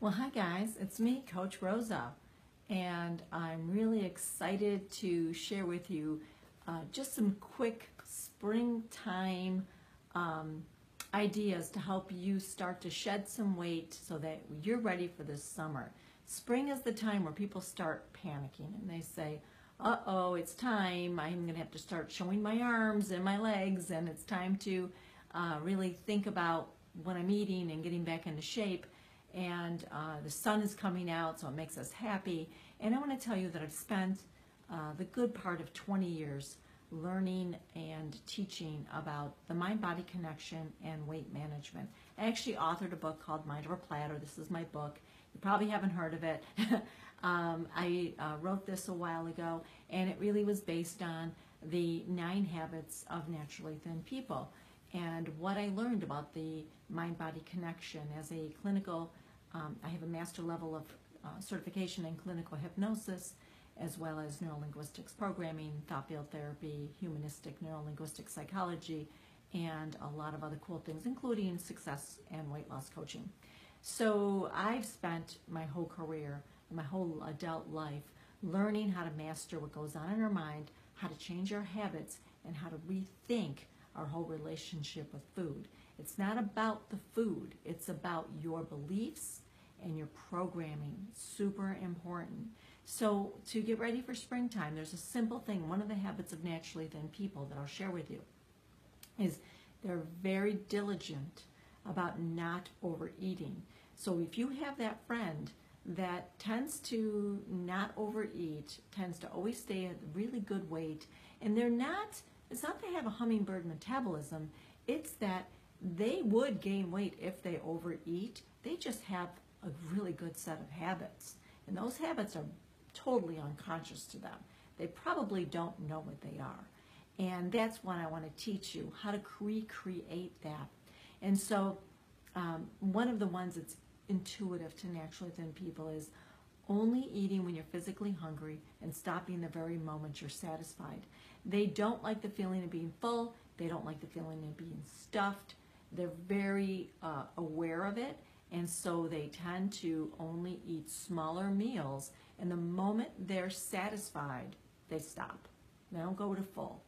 Well, hi guys, it's me, Coach Rosa, and I'm really excited to share with you uh, just some quick springtime um, ideas to help you start to shed some weight so that you're ready for this summer. Spring is the time where people start panicking and they say, uh oh, it's time. I'm going to have to start showing my arms and my legs, and it's time to uh, really think about what I'm eating and getting back into shape and uh, the sun is coming out, so it makes us happy. And I want to tell you that I've spent uh, the good part of 20 years learning and teaching about the mind-body connection and weight management. I actually authored a book called Mind Over Platter. This is my book. You probably haven't heard of it. um, I uh, wrote this a while ago, and it really was based on the nine habits of naturally thin people and what I learned about the mind-body connection as a clinical, um, I have a master level of uh, certification in clinical hypnosis, as well as neurolinguistics programming, thought field therapy, humanistic neurolinguistic psychology, and a lot of other cool things, including success and weight loss coaching. So I've spent my whole career, my whole adult life, learning how to master what goes on in our mind, how to change our habits, and how to rethink our whole relationship with food. It's not about the food, it's about your beliefs and your programming. Super important. So, to get ready for springtime, there's a simple thing. One of the habits of naturally thin people that I'll share with you is they're very diligent about not overeating. So, if you have that friend that tends to not overeat, tends to always stay at really good weight, and they're not it's not they have a hummingbird metabolism, it's that they would gain weight if they overeat. They just have a really good set of habits. And those habits are totally unconscious to them. They probably don't know what they are. And that's what I want to teach you, how to recreate that. And so um, one of the ones that's intuitive to naturally thin people is only eating when you're physically hungry and stopping the very moment you're satisfied. They don't like the feeling of being full. They don't like the feeling of being stuffed. They're very uh, aware of it, and so they tend to only eat smaller meals. And the moment they're satisfied, they stop. They don't go to full.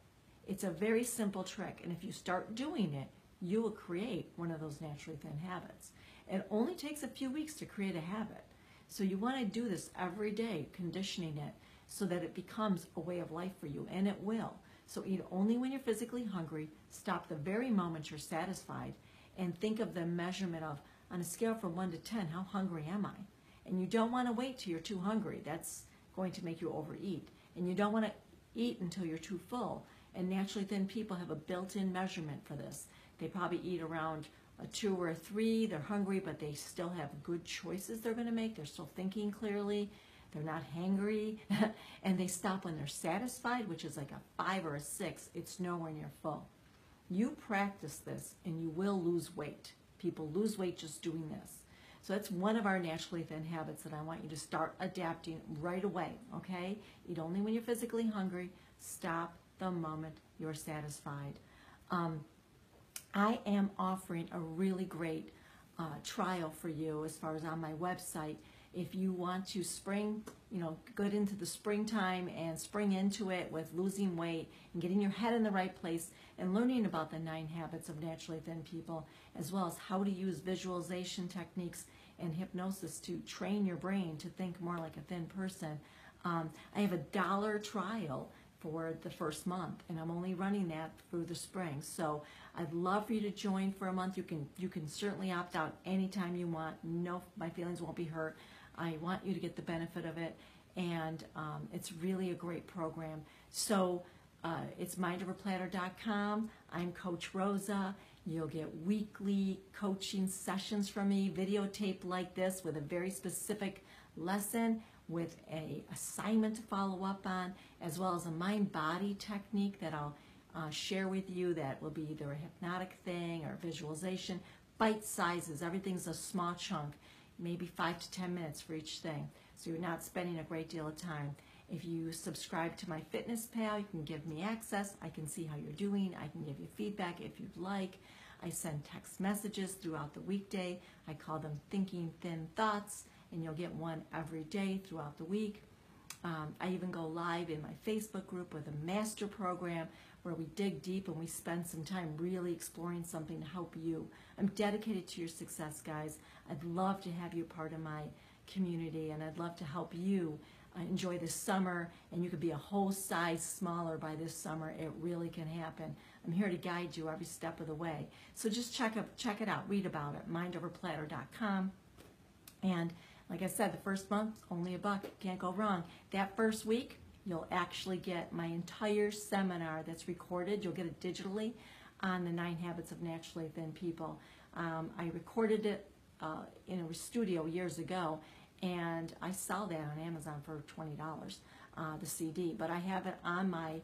It's a very simple trick, and if you start doing it, you will create one of those naturally thin habits. It only takes a few weeks to create a habit. So you want to do this every day, conditioning it so that it becomes a way of life for you, and it will. So eat only when you're physically hungry, stop the very moment you're satisfied, and think of the measurement of, on a scale from 1 to 10, how hungry am I? And you don't want to wait till you're too hungry. That's going to make you overeat. And you don't want to eat until you're too full. And naturally thin people have a built-in measurement for this. They probably eat around a two or a three. They're hungry, but they still have good choices they're going to make. They're still thinking clearly. They're not hangry. and they stop when they're satisfied, which is like a five or a six. It's nowhere near full. You practice this and you will lose weight. People lose weight just doing this. So that's one of our naturally thin habits that I want you to start adapting right away, okay? Eat only when you're physically hungry. Stop the moment you're satisfied. Um, I am offering a really great uh, trial for you as far as on my website. If you want to spring, you know, get into the springtime and spring into it with losing weight and getting your head in the right place and learning about the nine habits of naturally thin people, as well as how to use visualization techniques and hypnosis to train your brain to think more like a thin person. Um, I have a dollar trial for the first month and I'm only running that through the spring. So I'd love for you to join for a month. You can you can certainly opt out anytime you want. No my feelings won't be hurt. I want you to get the benefit of it and um, it's really a great program. So uh, it's mindoverplatter.com I'm Coach Rosa. You'll get weekly coaching sessions from me videotape like this with a very specific lesson with a assignment to follow up on, as well as a mind-body technique that I'll uh, share with you that will be either a hypnotic thing or visualization. Bite sizes, everything's a small chunk, maybe five to 10 minutes for each thing. So you're not spending a great deal of time. If you subscribe to my Fitness Pal, you can give me access. I can see how you're doing. I can give you feedback if you'd like. I send text messages throughout the weekday. I call them Thinking Thin Thoughts, and you'll get one every day throughout the week. Um, I even go live in my Facebook group with a master program where we dig deep and we spend some time really exploring something to help you. I'm dedicated to your success, guys. I'd love to have you part of my community and I'd love to help you uh, enjoy this summer and you could be a whole size smaller by this summer. It really can happen. I'm here to guide you every step of the way. So just check up, check it out, read about it, mindoverplatter.com. And like I said, the first month, only a buck, can't go wrong. That first week, you'll actually get my entire seminar that's recorded. You'll get it digitally on the nine habits of naturally thin people. Um, I recorded it uh, in a studio years ago, and I sell that on Amazon for twenty dollars, uh, the CD. But I have it on my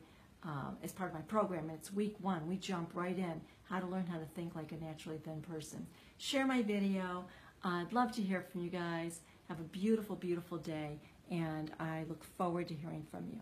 uh, as part of my program. It's week one. We jump right in how to learn how to think like a naturally thin person. Share my video. I'd love to hear from you guys. Have a beautiful, beautiful day, and I look forward to hearing from you.